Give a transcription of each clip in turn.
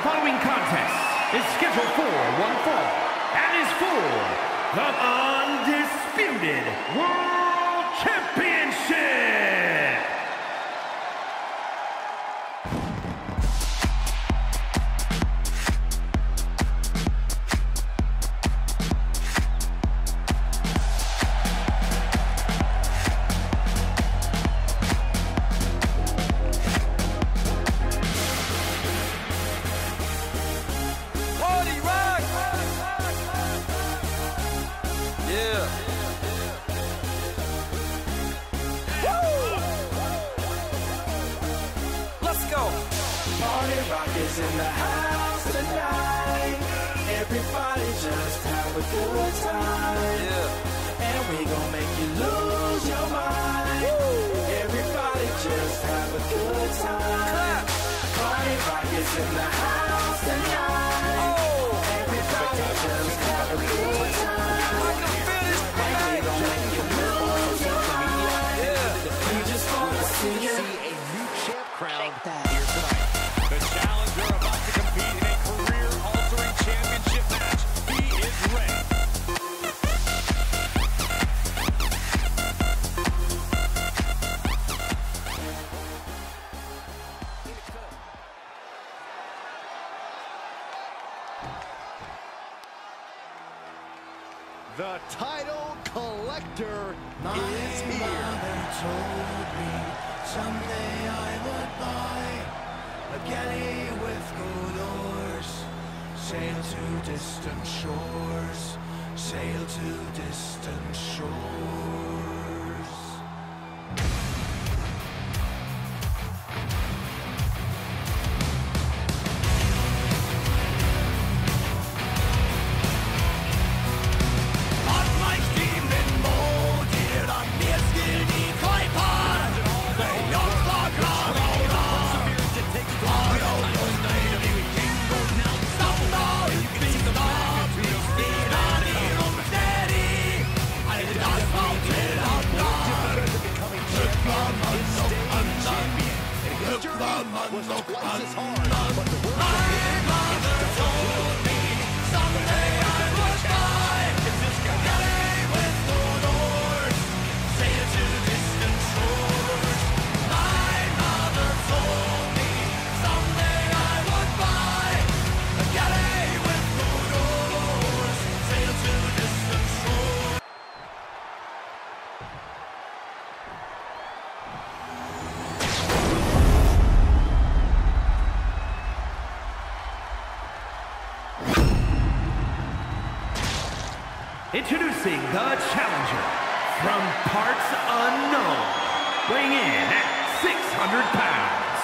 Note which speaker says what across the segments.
Speaker 1: The following contest is scheduled for one fall and is for the Undisputed World Championship!
Speaker 2: Good time.
Speaker 3: Yeah.
Speaker 2: And we gon' make you lose your mind. Everybody just have a good time.
Speaker 3: Clap.
Speaker 2: Party rock is in the house tonight.
Speaker 3: Oh,
Speaker 2: Everybody just have a good time.
Speaker 3: I can finish
Speaker 2: And we
Speaker 3: tonight.
Speaker 2: gon' make you lose your mind.
Speaker 3: Yeah.
Speaker 2: We just wanna see you.
Speaker 4: a new champ crowned here tonight. The title collector is here.
Speaker 2: told me someday I would buy a galley with gold oars, sail to distant shores, sail to distant shores.
Speaker 4: Was twice as hard, but the work
Speaker 1: the challenger from parts unknown, weighing in at 600 pounds.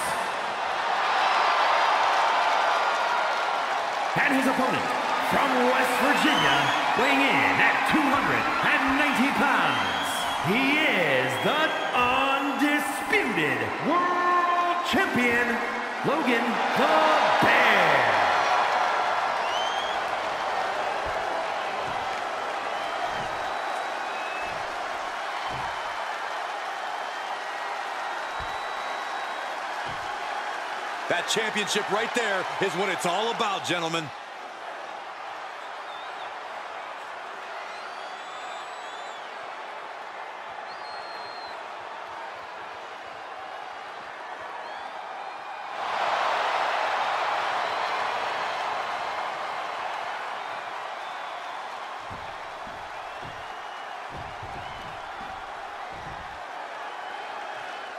Speaker 1: And his opponent from West Virginia, weighing in at 290 pounds. He is the undisputed world champion, Logan the Bear.
Speaker 5: That championship right there is what it's all about, gentlemen.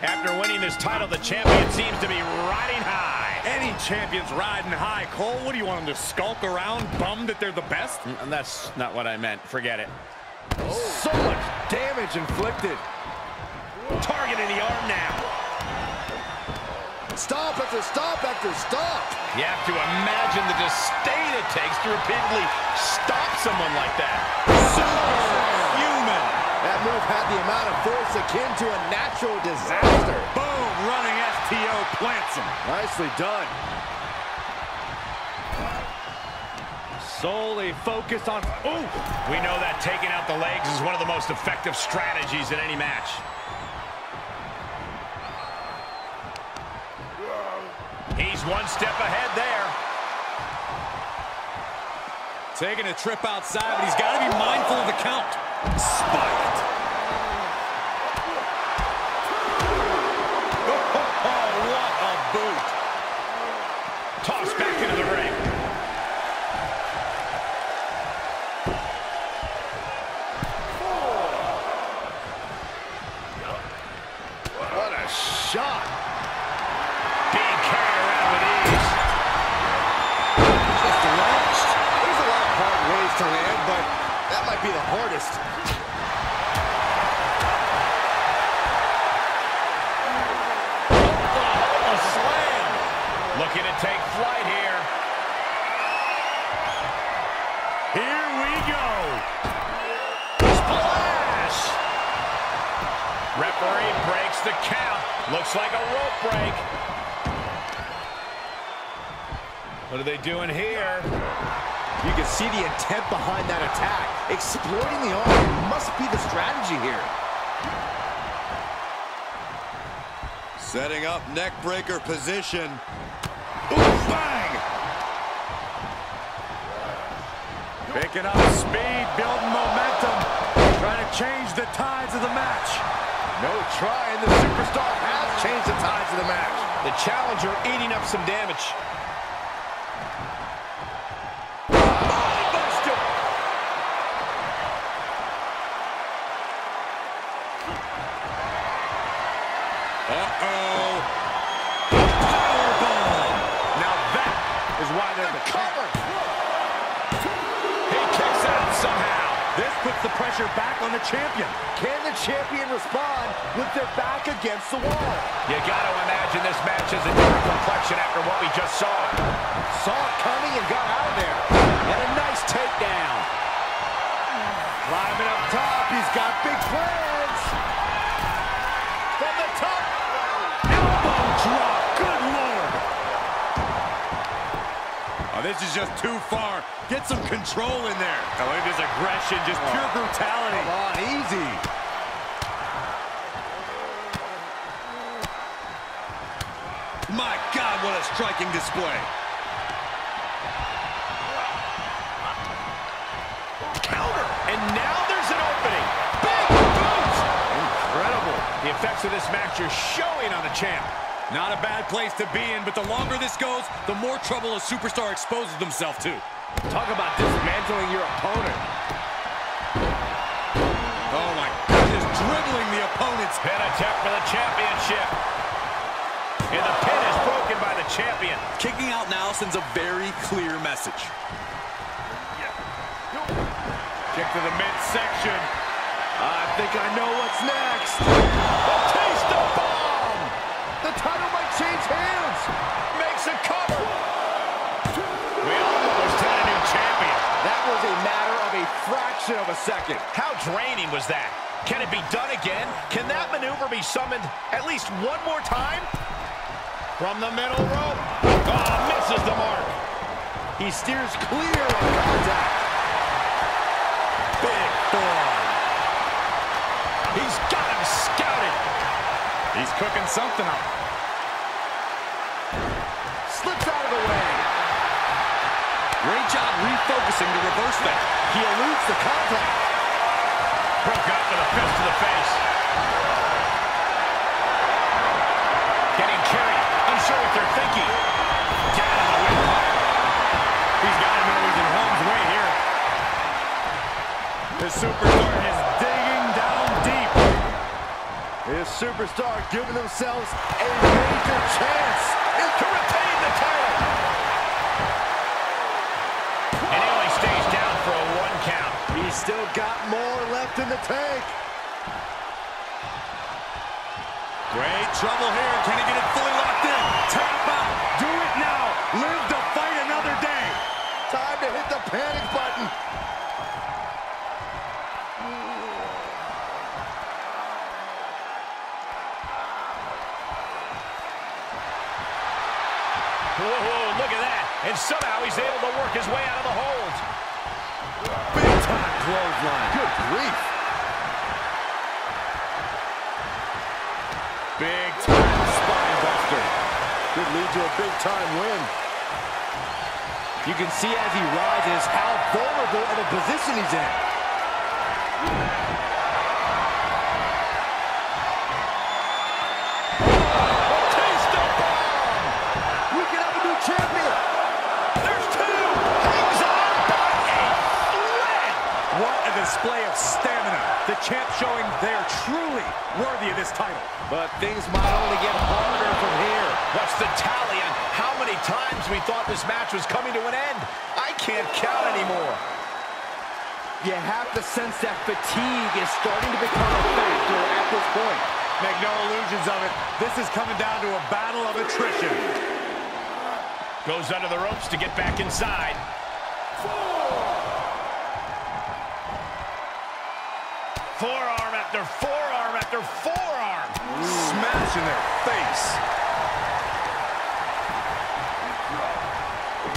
Speaker 4: After winning this title, the champion seems to be riding high. Any champion's riding high. Cole, what do you want them to skulk around, bummed that they're the best?
Speaker 6: Mm, and that's not what I meant. Forget it. Oh.
Speaker 4: So much damage inflicted. Targeting the arm now.
Speaker 5: Stop after stop after stop.
Speaker 4: You have to imagine the disdain it takes to repeatedly stop someone like that.
Speaker 5: Human. That move had the amount of force akin to a natural disaster.
Speaker 4: Boom, running STO plants him.
Speaker 5: Nicely done.
Speaker 4: Solely focused on, ooh. We know that taking out the legs is one of the most effective strategies in any match. He's one step ahead there.
Speaker 1: Taking a trip outside, but he's got to be mindful of the count. Spiked.
Speaker 2: To land, but that might be the hardest.
Speaker 4: A slam. Looking to take flight here. Here we go. Splash. Referee breaks the count. Looks like a rope break. What are they doing here?
Speaker 2: You can see the intent behind that attack. Exploiting the arm must be the strategy here.
Speaker 1: Setting up neck breaker position. Ooh, bang!
Speaker 7: Picking up speed, building momentum, trying to change the tides of the match.
Speaker 2: No trying. The superstar has changed the tides of the match.
Speaker 4: The challenger eating up some damage.
Speaker 1: Uh-oh. Powerbomb.
Speaker 4: Now that is why they're the cover. He kicks out somehow.
Speaker 7: This puts the pressure back on the champion.
Speaker 2: Can the champion respond with their back against the wall?
Speaker 4: You got to imagine this match has a different complexion after what we just saw.
Speaker 2: Saw it coming and got out of there. And a nice takedown.
Speaker 1: This is just too far. Get some control in there. Oh, look at this aggression, just pure oh. brutality.
Speaker 2: Come on, easy.
Speaker 1: My God, what a striking display.
Speaker 4: Counter. And now there's an opening. Big boot. Incredible. The effects of this match are showing on the champ.
Speaker 1: Not a bad place to be in, but the longer this goes, the more trouble a superstar exposes themselves to.
Speaker 4: Talk about dismantling your opponent.
Speaker 1: Oh my goodness, dribbling the opponent's
Speaker 4: Pin attempt for the championship. And the pin is broken by the champion.
Speaker 1: Kicking out now sends a very clear message.
Speaker 4: Kick to the midsection.
Speaker 2: I think I know what's next. A taste of bomb. The title might change hands.
Speaker 4: Makes a cover. We almost had a new champion.
Speaker 2: That was a matter of a fraction of a second.
Speaker 4: How draining was that? Can it be done again? Can that maneuver be summoned at least one more time? From the middle rope. Oh, misses the mark.
Speaker 2: He steers clear of contact.
Speaker 4: Big forearm. He's got him scouted.
Speaker 1: He's cooking something up. Great job refocusing to reverse that.
Speaker 2: He eludes the contact.
Speaker 4: Broke out with a fist to the face. Getting carried. Unsure what they're thinking. Down the windpipe. He's got to know he's in harm's way here.
Speaker 7: The superstar is digging down deep.
Speaker 2: His superstar giving themselves a major chance. Still got more left in the tank.
Speaker 1: Great trouble here. Can he get it fully locked in?
Speaker 7: Tap out. Do it now. Live to fight another day.
Speaker 2: Time to hit the panic button.
Speaker 4: Whoa, whoa, look at that. And somehow he's able to work his way out of the hold.
Speaker 2: Big time clothesline. Good grief.
Speaker 4: Big time
Speaker 2: Spine buster. Could lead to a big time win.
Speaker 1: You can see as he rises how vulnerable of a position he's in.
Speaker 4: But things might only get harder from here. What's the tally on how many times we thought this match was coming to an end? I can't count anymore.
Speaker 2: You have to sense that fatigue is starting to become a factor at this point.
Speaker 1: Make no illusions of it. This is coming down to a battle of attrition.
Speaker 4: Goes under the ropes to get back inside. Forearm forearm after forearm.
Speaker 1: Smash in their face.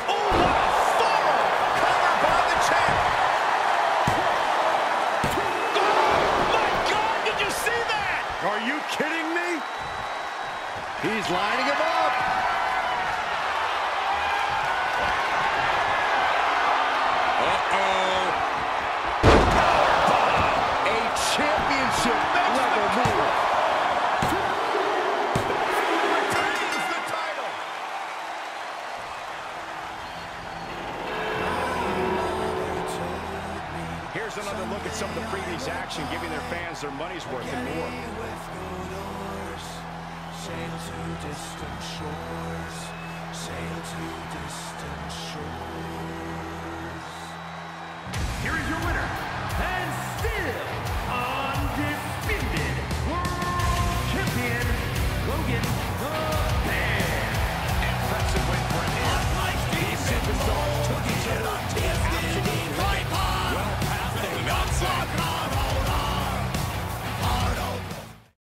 Speaker 4: Oh. Oh, my God, did you see that?
Speaker 1: Are you kidding me? He's lining
Speaker 8: gives their money's worth and more.
Speaker 9: Sail to distant shores, sail to distant shores.